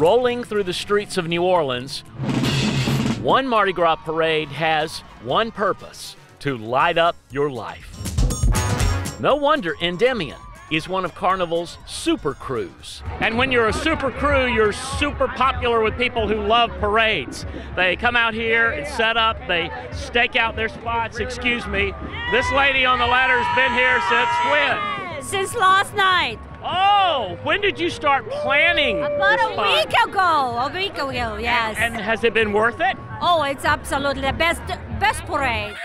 rolling through the streets of New Orleans, one Mardi Gras parade has one purpose to light up your life. No wonder Endymion is one of Carnival's super krewes. And when you're a super krewe, you're super popular with people who love parades. They come out here and set up, they stake out their spots. Excuse me, this lady on the ladder's been here since when? Since last night. Oh, when did you start planning? About this a spot? week ago. A week ago, yes. And has it been worth it? oh, it's absolutely the best best parade.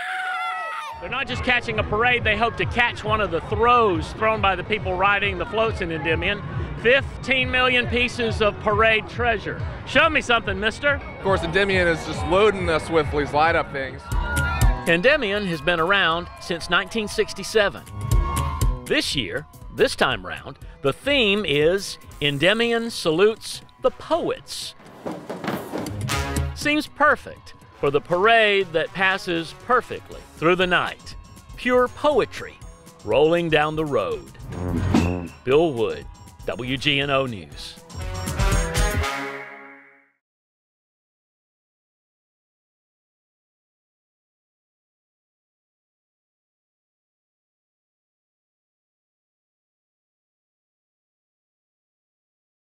They're not just catching a parade, they hope to catch one of the throws thrown by the people riding the floats in Endymion. 15 million pieces of parade treasure. Show me something, mister. Of course, Endymion is just loading us with these light up things. Endymion has been around since 1967. This year, this time round, the theme is Endymion salutes the poets. Seems perfect for the parade that passes perfectly through the night. Pure poetry rolling down the road. Bill Wood, WGNO News.